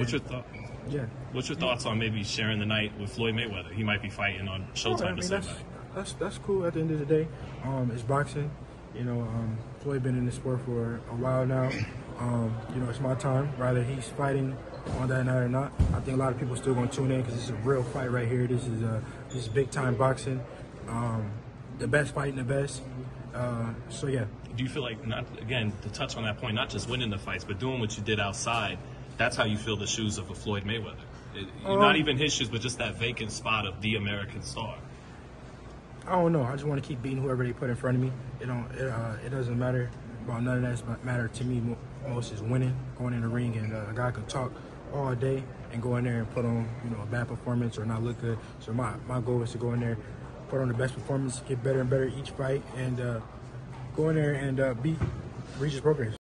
What's your thought? Yeah. What's your thoughts on maybe sharing the night with Floyd Mayweather? He might be fighting on Showtime Oh, I mean, the same that's, night. that's that's cool. At the end of the day, um, it's boxing. You know, um, Floyd been in the sport for a while now. Um, you know, it's my time. Whether he's fighting on that night or not, I think a lot of people still gonna tune in because it's a real fight right here. This is a this is big time boxing. Um, the best fighting the best. Uh, so yeah, Do you feel like not again to touch on that point, not just winning the fights, but doing what you did outside? That's how you feel the shoes of a Floyd Mayweather. It, not Um, even his shoes, but just that vacant spot of the American star. I don't know. I just want to keep beating whoever they put in front of me. It don't. It, uh, it doesn't matter about none of that. Matter to me most is winning, going in the ring, and uh, a guy can talk all day and go in there and put on you know a bad performance or not look good. So my my goal is to go in there, put on the best performance, get better and better each fight, and uh, go in there and uh, beat Regis Prograis.